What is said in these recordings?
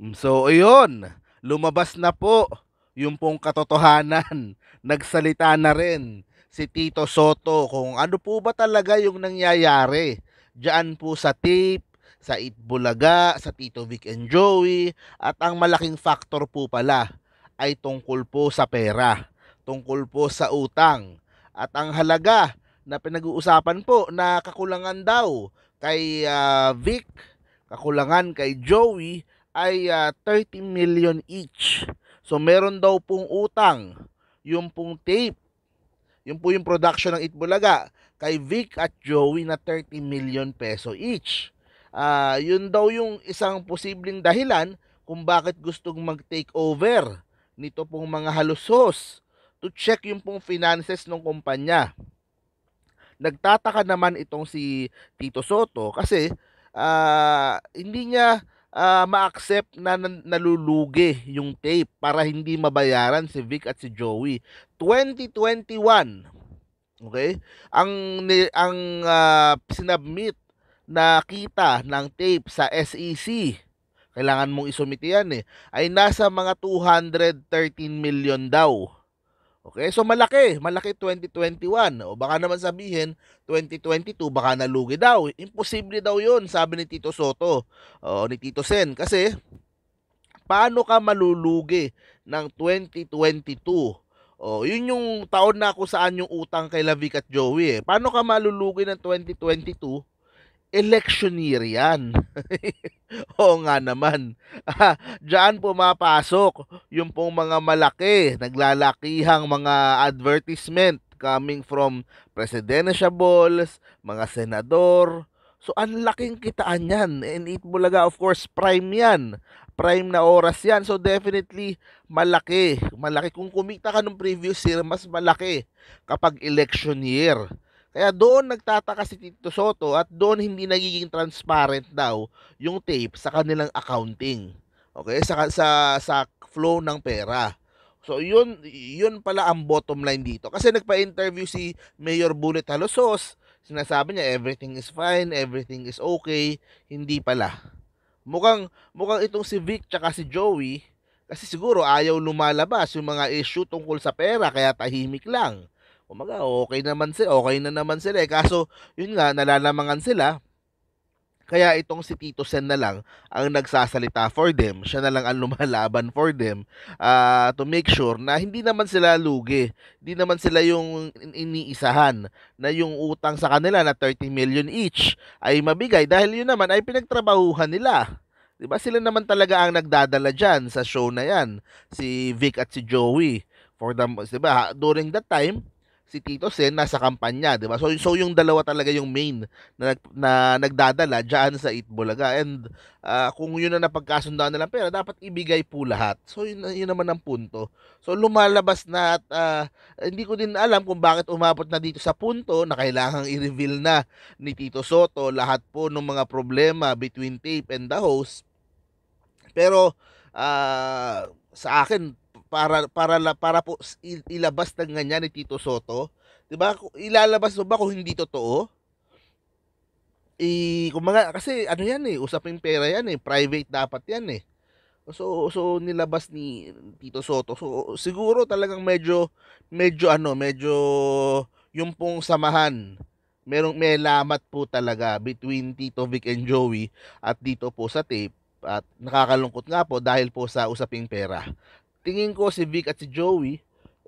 Mm, So, ayun, lumabas na po yung pong katotohanan. Nagsalita na rin si Tito Soto kung ano po ba talaga yung nangyayari diyan po sa tape, sa Itbulaga, sa Tito Vic and Joey, at ang malaking factor po pala ay tungkol po sa pera, tungkol po sa utang. At ang halaga na pinag-uusapan po na kakulangan daw kay ah, Vic, kakulangan kay Joey ay ah, 30 million each. So meron daw pong utang yung pong tape, yung po yung production ng Itbulaga kay Vic at Joey na 30 million peso each. Ah, yun daw yung isang posibleng dahilan kung bakit gustong mag-take over nito pong mga halusos to check yung pong finances ng kumpanya. Nagtataka naman itong si Tito Soto kasi ah, hindi niya ah, ma-accept na nalulugi yung tape para hindi mabayaran si Vic at si Joey. 2021, okay? Ang ang ah, sinubmit na kita ng tape sa SEC, kailangan mong isumiti yan eh, ay nasa mga 213 million daw. Okay, so malaki, malaki 2021. O baka naman sabihin 2022 baka nalugi daw. Imposible daw 'yon, sabi ni Tito Soto. O ni Tito Sen kasi paano ka malulugi ng 2022? O, yun yung taon na kung saan yung utang kay Lavic at Joey eh. Paano ka malulugi ng 2022? Election year yan. Oo nga naman. Ah, Diyan pumapasok yung pong mga malaki, naglalakihang mga advertisement coming from presidentiables, mga senador. So, ang laking kitaan yan. And it Bulaga, of course, prime yan. Prime na oras yan. So, definitely, malaki. Malaki. Kung kumita ka nung previous year, mas malaki kapag election year. Kaya doon nagtataka si Tito Soto at doon hindi nagiging transparent daw yung tape sa kanilang accounting. Okay? Sa sa sa flow ng pera. So yun yun pala ang bottom line dito. Kasi nagpa-interview si Mayor Bullet Halosos, sinasabi niya everything is fine, everything is okay, hindi pala. Mukhang mukhang itong si Vic tsaka si Joey kasi siguro ayaw lumalabas yung mga issue tungkol sa pera kaya tahimik lang. Kumaga, okay naman sila, okay na naman sila eh. Kaso, yun nga, nalalamangan sila. Kaya itong si Tito Sen na lang ang nagsasalita for them. Siya na lang ang lumalaban for them ah, to make sure na hindi naman sila lugi. Hindi naman sila yung in- iniisahan na yung utang sa kanila na 30 million each ay mabigay dahil yun naman ay pinagtrabahuhan nila. 'Di ba? Sila naman talaga ang nagdadala diyan sa show na 'yan, si Vic at si Joey. For the, 'di ba? During that time, si Tito Sen nasa kampanya, 'di ba? So so yung dalawa talaga yung main na, nag- na nagdadala diyan sa Itbulaga and ah, kung yun ang napagkasundaan nilang pera, dapat ibigay po lahat. So yun, yun naman ang punto. So lumalabas na at ah, hindi ko din alam kung bakit umabot na dito sa punto na kailangang i-reveal na ni Tito Soto lahat po ng mga problema between tape and the host. Pero ah, sa akin para para para po ilabas ng ganyan ni Tito Soto, 'di ba? Ilalabas mo ba kung hindi totoo? Eh, kumbaga kasi ano 'yan eh, usaping pera 'yan eh, private dapat 'yan eh. So so nilabas ni Tito Soto. So siguro talagang medyo medyo ano, medyo yung pong samahan merong may lamat po talaga between Tito Vic and Joey at dito po sa tape at nakakalungkot nga po dahil po sa usaping pera. Tingin ko si Vic at si Joey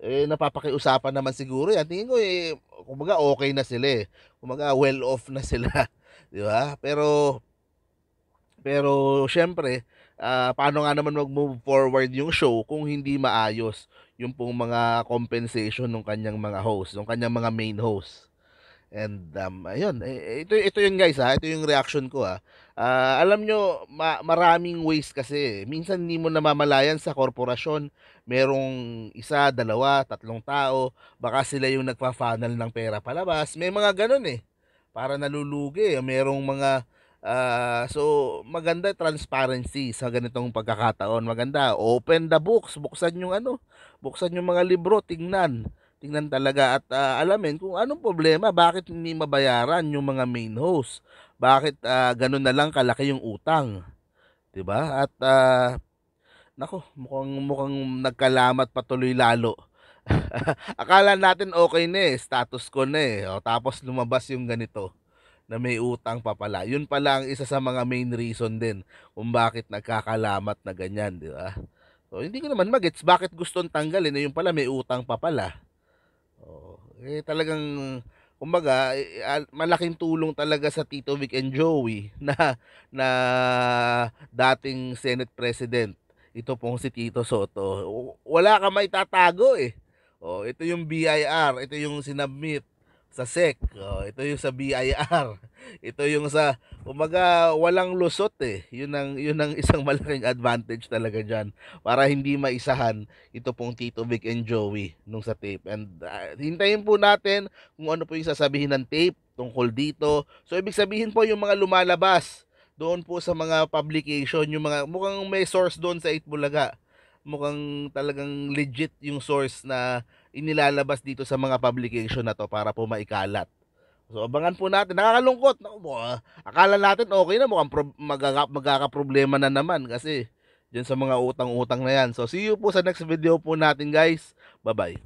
eh napapakiusapan naman siguro yan. Tingin ko eh kumbaga okay na sila eh. Kumbaga well off na sila, 'di ba? Pero pero syempre, ah, paano nga naman mag-move forward yung show kung hindi maayos yung pong mga compensation ng kanyang mga host, ng kanyang mga main host. And um, ayun, eh, ito ito yun guys ha, ito yung reaction ko ha. Ah, alam nyo, ma- maraming ways kasi. Minsan hindi mo namamalayan sa korporasyon, merong isa, dalawa, tatlong tao, baka sila yung nagpa-funnel ng pera palabas. May mga ganun eh. Para nalulugi, merong mga ah, so maganda transparency sa ganitong pagkakataon. Maganda, open the books, buksan yung ano, buksan yung mga libro, tingnan. Tingnan talaga at ah, alamin kung anong problema, bakit hindi mabayaran yung mga main host. Bakit ah, ganun na lang kalaki yung utang. 'di ba? At, ah, naku mukhang mukhang nagkalamat pa tuloy lalo. Akala natin okey na, eh, status quo na, eh, oh, tapos lumabas yung ganito, na may utang pa pala. Yun pala ang isa sa mga main reason din kung bakit nagkakalamat na ganyan, 'di ba? So, hindi ko naman ma-gets bakit gustong tanggalin, eh, yun pala may utang pa pala. Eh, talagang kumbaga, eh, al malaking tulong talaga sa Tito Vic and Joey na na dating Senate President, ito pong si Tito Soto. Wala kang maitatago, eh. Oh, ito yung BIR, ito yung sinubmit sa SEC, oh, ito yung sa BIR, ito yung sa kumbaga walang lusot, eh. Yun ang yun ang isang malaking advantage talaga diyan para hindi maisahan ito pong Tito Vic and Joey nung sa tape and, ah, hintayin po natin kung ano po yung sasabihin ng tape tungkol dito. So, ibig sabihin po yung mga lumalabas doon po sa mga publication, yung mga mukhang may source doon sa 8 Bulaga. Mukhang talagang legit yung source na inilalabas dito sa mga publication na 'to para po maikalat. So, abangan po natin. Nakakalungkot, naku mukha akala natin okey na mukhang prob magkaka magkakaproblema na naman kasi diyan sa mga utang-utang na yan. So, see you po sa next video po natin guys. Ba-bye.